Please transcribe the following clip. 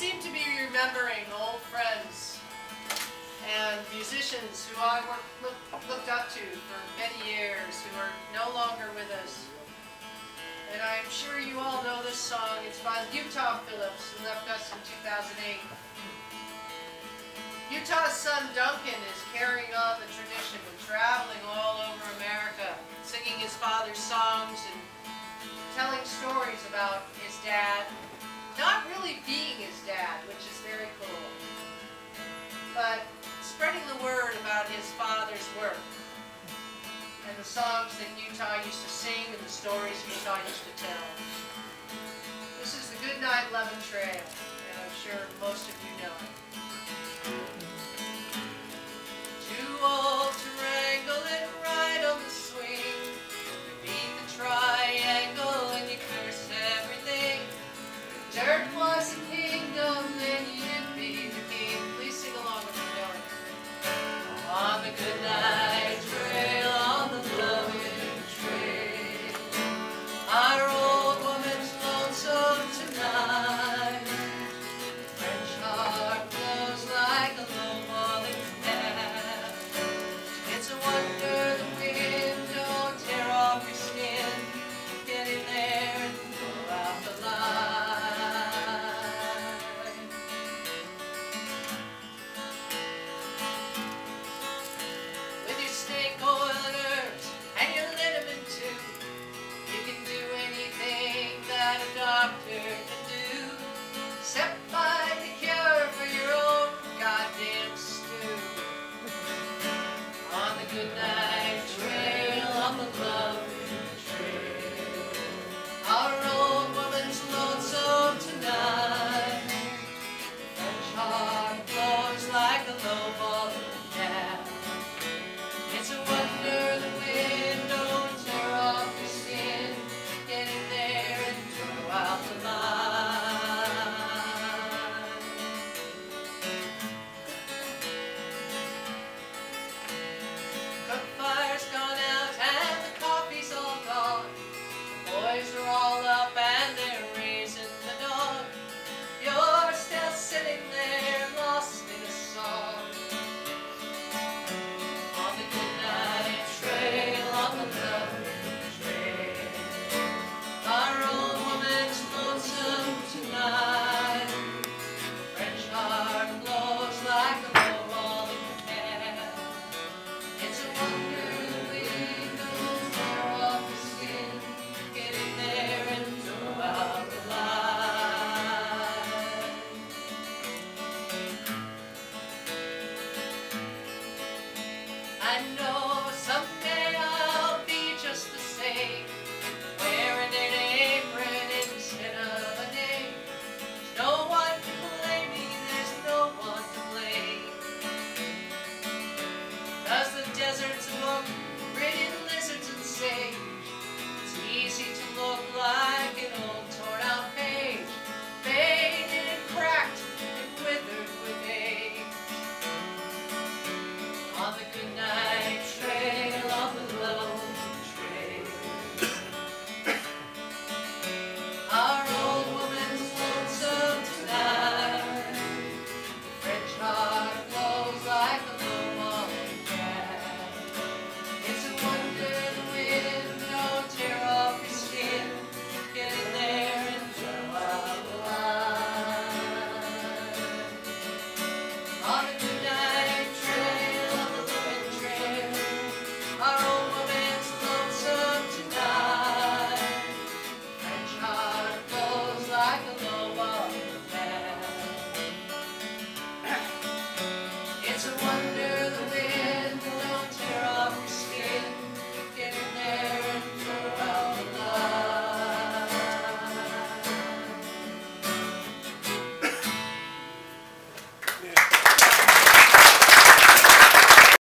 seem to be remembering old friends and musicians who I look, looked up to for many years who are no longer with us. And I'm sure you all know this song. It's by Utah Phillips, who left us in 2008. Utah's son Duncan is carrying on the tradition of traveling all over America, singing his father's songs and telling stories about his dad not really being his dad, which is very cool, but spreading the word about his father's work and the songs that Utah used to sing and the stories Utah used to tell. This is the Goodnight Lovin' Trail, and I'm sure most of you know it. on the on the. Our old woman's tonight. The French heart flows like. It's a wonder the wind don't tear off your skin. Get in there and throw out the line. On